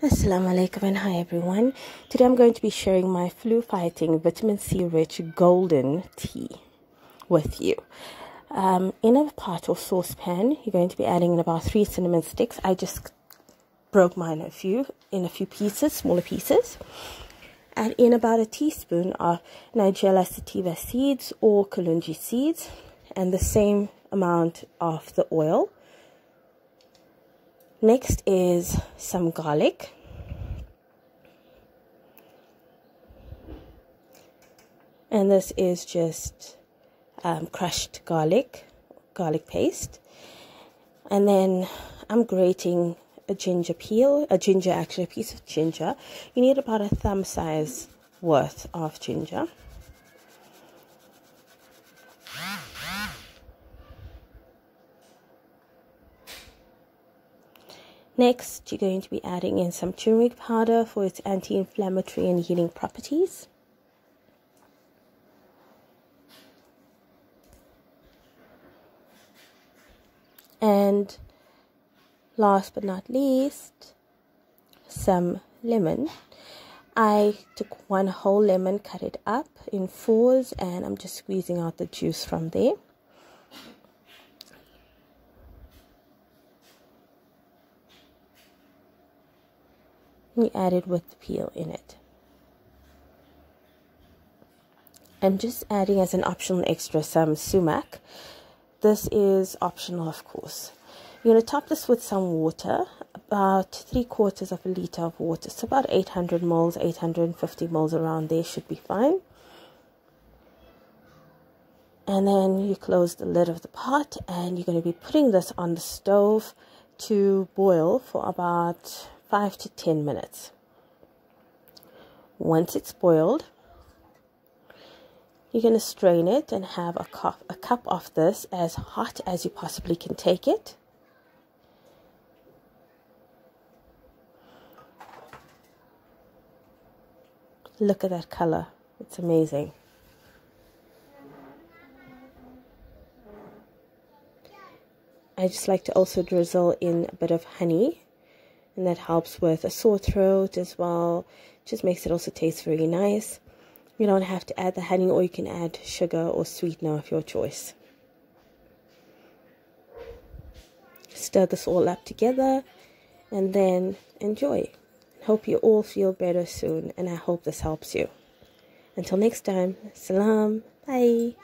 Assalamu alaikum and hi everyone. Today I'm going to be sharing my flu fighting vitamin C rich golden tea with you. Um, in a pot or saucepan, you're going to be adding in about three cinnamon sticks. I just broke mine a few in a few pieces, smaller pieces. Add in about a teaspoon of Nigella sativa seeds or kulunji seeds and the same amount of the oil Next is some garlic. And this is just um, crushed garlic, garlic paste. And then I'm grating a ginger peel, a ginger, actually, a piece of ginger. You need about a thumb size worth of ginger. Next, you're going to be adding in some turmeric powder for its anti-inflammatory and healing properties. And last but not least, some lemon. I took one whole lemon, cut it up in fours, and I'm just squeezing out the juice from there. You add it with the peel in it. I'm just adding as an optional extra some sumac. This is optional, of course. You're going to top this with some water, about three quarters of a liter of water. So about 800 mils, 850 mils around there should be fine. And then you close the lid of the pot and you're going to be putting this on the stove to boil for about 5 to 10 minutes. Once it's boiled, you're going to strain it and have a cup, a cup of this as hot as you possibly can take it. Look at that color. It's amazing. I just like to also drizzle in a bit of honey and that helps with a sore throat as well. Just makes it also taste very nice. You don't have to add the honey or you can add sugar or sweetener of your choice. Stir this all up together and then enjoy. Hope you all feel better soon and I hope this helps you. Until next time, salam, bye.